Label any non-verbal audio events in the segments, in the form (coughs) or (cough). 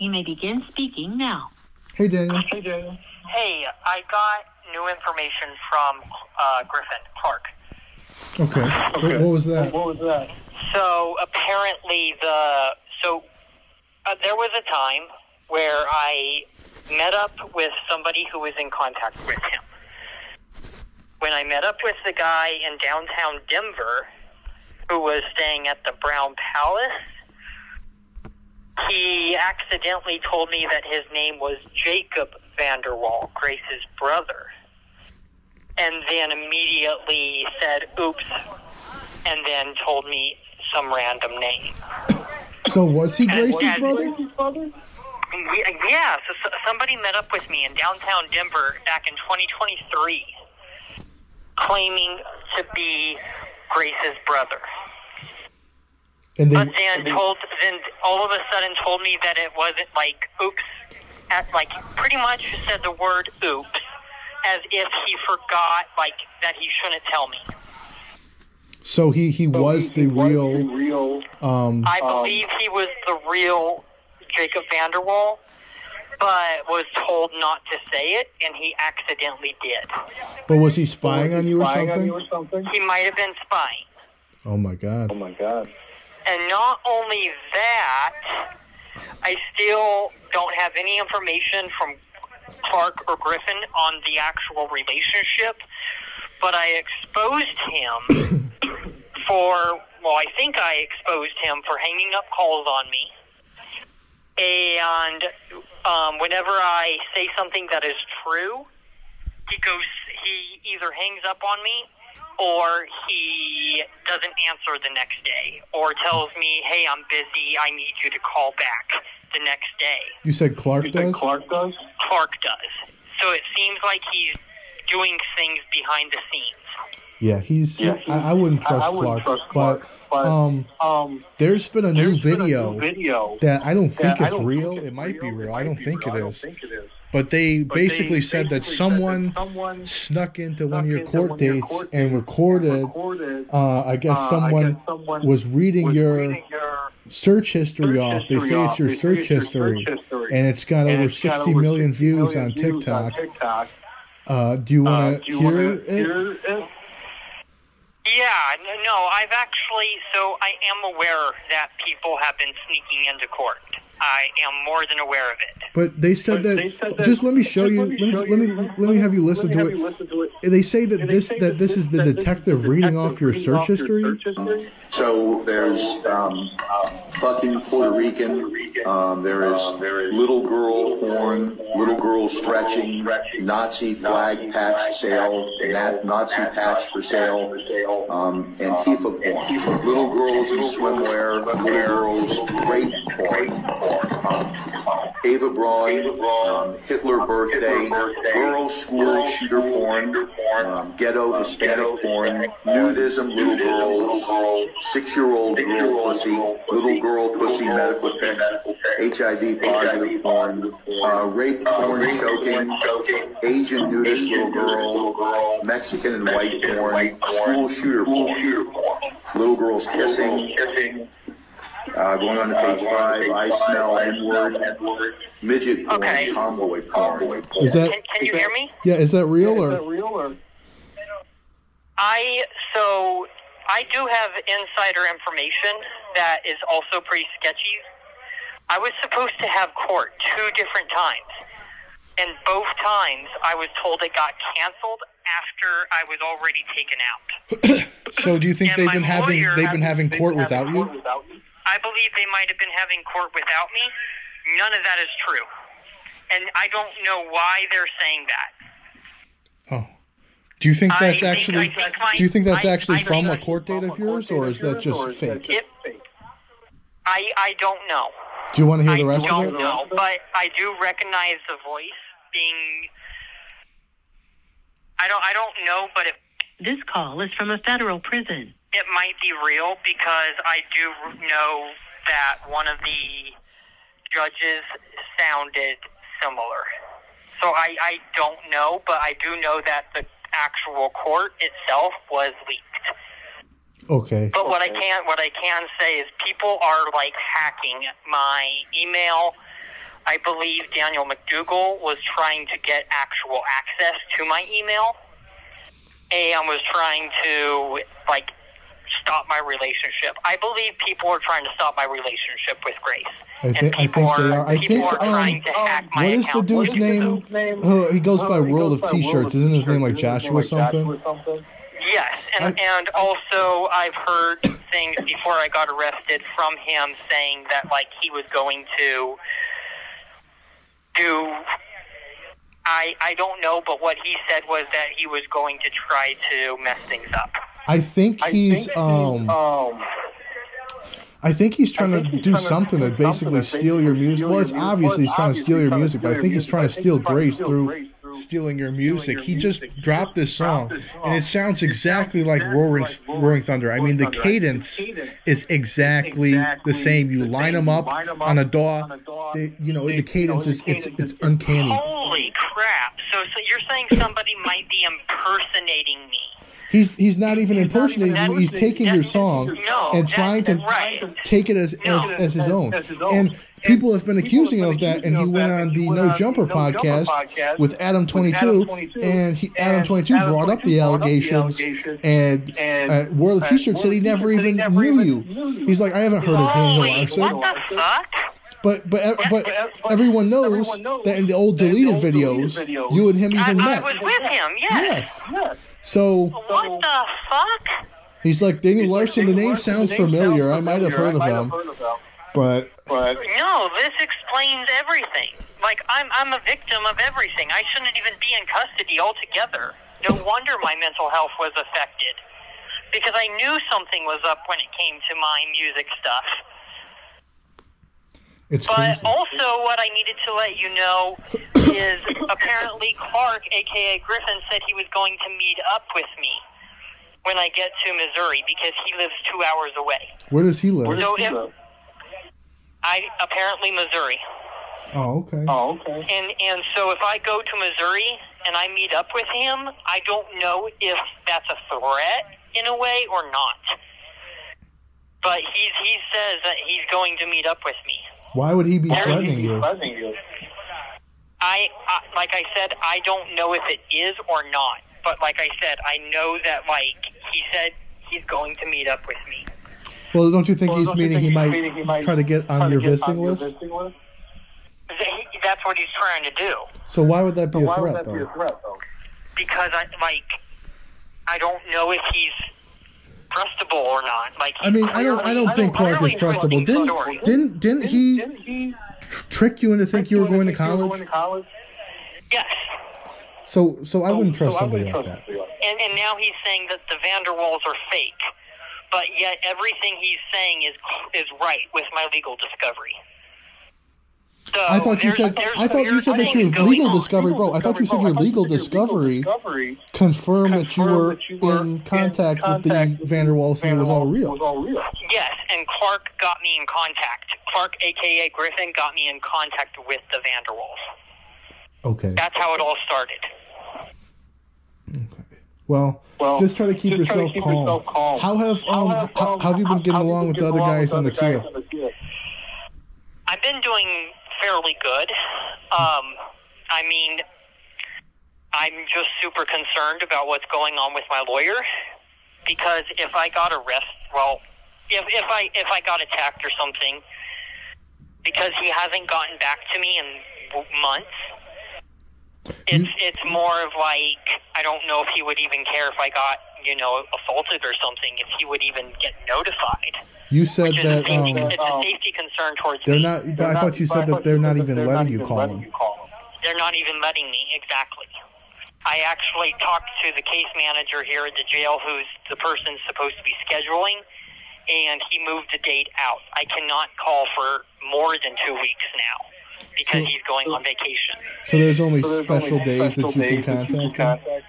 You may begin speaking now. Hey, Daniel. Hey, Daniel. Hey, I got new information from uh, Griffin Clark. Okay. Okay. What, what was that? What was that? So apparently, the so uh, there was a time where I met up with somebody who was in contact with him. When I met up with the guy in downtown Denver, who was staying at the Brown Palace, he accidentally told me that his name was Jacob VanderWaal, Grace's brother. And then immediately said, oops, and then told me some random name. So was he Grace's Yeah, brother? Yeah, yeah, so, so somebody met up with me in downtown Denver back in 2023, claiming to be Grace's brother. And But then told, then all of a sudden told me that it wasn't like oops, at like pretty much said the word oops as if he forgot like that he shouldn't tell me. so he he was the real real. um I Um, believe he was the real Jacob VanderWaal, but was told not to say it, and he accidentally did. but was he spying on you or spying on you or something? something? He might have been spying. Oh my god. Oh my God. And not only that, I still don't have any information from Clark or Griffin on the actual relationship, but I exposed him (coughs) for, well, I think I exposed him for hanging up calls on me. And um, whenever I say something that is true, he goes, he either hangs up on me or he doesn't answer the next day or tells me, hey, I'm busy, I need you to call back the next day. You said Clark You said does? Clark does? Clark does. So it seems like he's doing things behind the scenes. Yeah, he's. Yeah, he's- I, I wouldn't I- trust I wouldn't Clark, trust but Clark, but, um, Um, there's been a new been a video new video that I don't think that I it's don't real. think It might be real. I don't think real. it I don't think it is. But they But they basically said that someone someone snuck into snuck one of your court dates court and recorded. recorded. Uh, I guess uh, I someone guess someone was reading was your reading your search history search off. They say off. it's your They say search it's your history, search history. and it's got And over it's got over million views million on views TikTok. on TikTok. Uh, do you want to hear hear it? Yeah, no, I've actually, so I am aware that people have been sneaking into court. I am more than aware of it. But they said But that. they said that- just let me show you. let Let me me let me let me have you listen let me to have it. you listen to it. They say that And they this say that this is the that detective reading off your reading search off your history. search history. So there's um, fucking Puerto Rican. Um, there is little girl porn, little girl stretching, Nazi flag patch sale, nat- Nazi patch for sale, um, Antifa porn, little girls in swimwear, little girls rape porn, um, Ava Braun, um, Hitler birthday, girl school shooter porn, um, ghetto Hispanic porn, nudism, little girls, six-year-old girl pussy, little girl pussy medical pic, HIV positive porn, uh, rape porn choking, Asian nudist little girl, Mexican and white porn, school shooter porn, little girls kissing, uh, going on to page five, I smell N-word, N word. midget porn, Okay. tomboy porn. Is that Can, can you hear me? yeah? Is that real Is that or real or? I so I do have insider information that is also pretty sketchy. I was supposed to have court two different times, and both times I was told it got canceled after I was already taken out. (clears throat) so? Do you think And they've my been having lawyer they've been having They've court without you? court without you? I believe they might have been having court without me. None of that is true, and I don't know why they're saying that. Oh. Do you think that's think- actually? I think my- do you think that's I- actually I from a court date of yours, or is that just is fake? It- I I don't know. Do you want to hear I the rest of it? I don't know, but I do recognize the voice being. I don't. I don't know, but it This call is from a federal prison. It might be real because I do know that one of the judges sounded similar. So I I don't know, but I do know that the actual court itself was leaked. Okay. But what I can what I can say is people are like hacking my email, I believe Daniel McDougal was trying to get actual access to my email. And was trying to like stop my relationship. I believe people are trying to stop my relationship with Grace. I and think, I people think they are. I people think are um, trying to hack my account. what is the account. dude's name? Oh, he goes by World of T-shirts. Isn't his name like Joshua something? Yes, and and also I've heard things before I got arrested from him saying that like he was going to do. I I don't know, but what he said was that he was going to try to mess things up. I think he's um. I think he's trying to do something to basically steal your music. Well, it's obviously he's trying to steal your music, but I think he's trying to steal Grace through stealing your music. He just dropped this song, and it sounds exactly like Roaring Roaring Thunder. I mean, the cadence is exactly the same. You line them up on a DAW. The, you know, the cadence is it's it's uncanny. Holy crap! So so you're saying somebody might be impersonating me? He's he's not even impersonating you. He's taking your song No, and trying to right. take it as, as as his own. And people have been accusing him of that. And he went on the No Jumper podcast with Adam Twenty Two, and he, Adam Twenty Two brought up the allegations. And uh, World of T-shirt said he never even knew you. He's like, I haven't heard of him. I what the fuck? but but but everyone knows that in the old deleted videos, you and him I, even I met. was with him. Yes. Yes. So What the fuck? he's like Daniel Larson. The name sounds familiar. I might have heard of him, but No, this explains everything. Like I'm I'm a victim of everything. I shouldn't even be in custody altogether. No (laughs) wonder my mental health was affected. Because I knew something was up when it came to my music stuff. It's But crazy. also, what I needed to let you know (coughs) is apparently Clark, aka Griffin, said he was going to meet up with me when I get to Missouri because he lives two hours away. Where does he live? So if I apparently Missouri, oh, oh, okay. and and so if I go to Missouri and I meet up with him, I don't know if that's a threat in a way or not. But he's he says that he's going to meet up with me. Why would he be threatening you? I, I like I said, I don't know if it is or not. But like I said, I know that like he said he's going to meet up with me. Well, don't you think he's meaning he might try to get on your visiting list? He- That's what he's trying to do. So why would that be a threat, though? Because I like I don't know if he's trustable or not. Like I mean, I don't. I don't think Clark is trustable. Didn't didn't didn't he trick you into think you were going to college? Yes. So so I wouldn't trust somebody like that. And and now he's saying that the VanderWaals are fake. But yet everything he's saying is is right with my legal discovery. So I thought you said I thought you said that your things legal on. discovery, bro. I thought you said your legal discovery confirmed that you were in contact with the VanderWaals and it was all real. Yes, and Clark got me in contact. Clark, aka Griffin, got me in contact with the VanderWaals. Okay. That's how it all started. Okay. Well, just try to keep yourself calm. How have um how, how have you been getting along with the other guys on the tier? I've been doing fairly good. Um, I mean, I'm just super concerned about what's going on with my lawyer because if I got arrested, well, if if I if I got attacked or something, because he hasn't gotten back to me in months. It's it's more of like I don't know if he would even care if I got you know assaulted or something if he would even get notified. You said Which is a that safety, um it's a safety concern towards they're me. not. But I thought you said that they're not even letting you call them. They're not even letting me exactly. I actually talked to the case manager here at the jail, who's the person supposed to be scheduling, and he moved the date out. I cannot call for more than two weeks now because So- he's going on vacation. So there's only special days that you can contact them.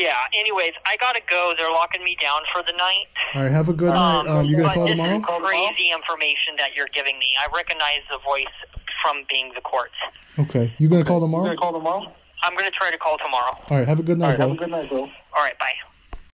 Yeah. Anyways, I gotta go. They're locking me down for the night. All right. Have a good night. Um, you gonna but call this tomorrow? is crazy information that you're giving me. I recognize the voice from being the courts. Okay. You gonna call tomorrow? You gonna call tomorrow? I'm gonna try to call tomorrow. All right. Have a good night, bro. All right. Bye.